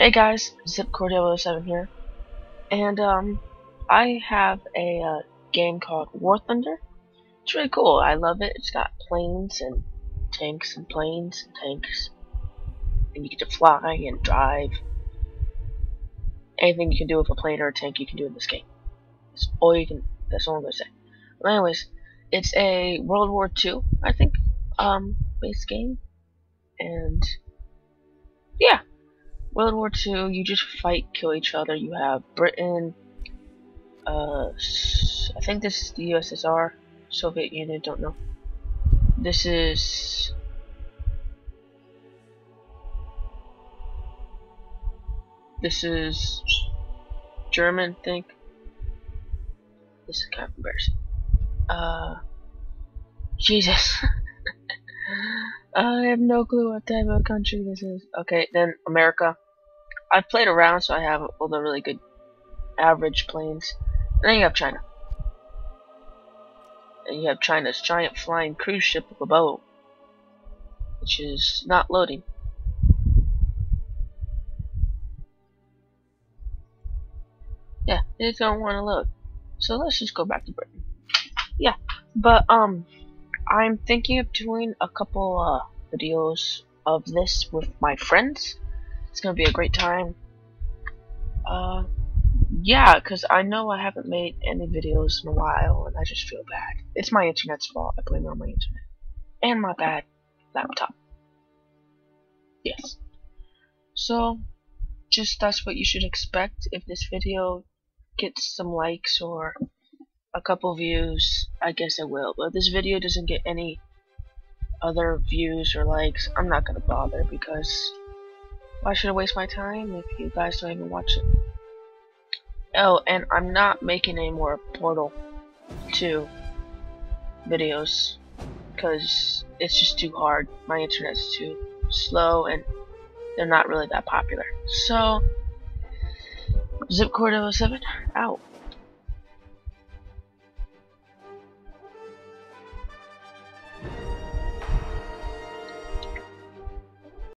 Hey guys, Zipcord007 here, and um, I have a uh, game called War Thunder. It's really cool. I love it. It's got planes and tanks and planes and tanks, and you get to fly and drive. Anything you can do with a plane or a tank, you can do in this game. That's all you can. That's all I'm gonna say. But anyways, it's a World War II, I think, um, based game, and. World War II, you just fight, kill each other. You have Britain, uh, I think this is the USSR, Soviet Union, don't know. This is this is German, think. This is kind of embarrassing. Uh, Jesus. I have no clue what type of country this is. Okay, then America. I've played around, so I have all the really good average planes. And then you have China. And you have China's giant flying cruise ship with a which is not loading. Yeah, it don't want to load. So let's just go back to Britain. Yeah, but um, I'm thinking of doing a couple uh, videos of this with my friends. It's gonna be a great time. Uh, yeah, because I know I haven't made any videos in a while, and I just feel bad. It's my internet's fault. I blame it on my internet. And my bad laptop. Yes. So, just that's what you should expect if this video gets some likes or a couple views, I guess it will. But this video doesn't get any other views or likes, I'm not gonna bother because why should I waste my time if you guys don't even watch it? Oh, and I'm not making any more Portal 2 videos because it's just too hard. My internet's too slow and they're not really that popular. So, Zipcord007 out.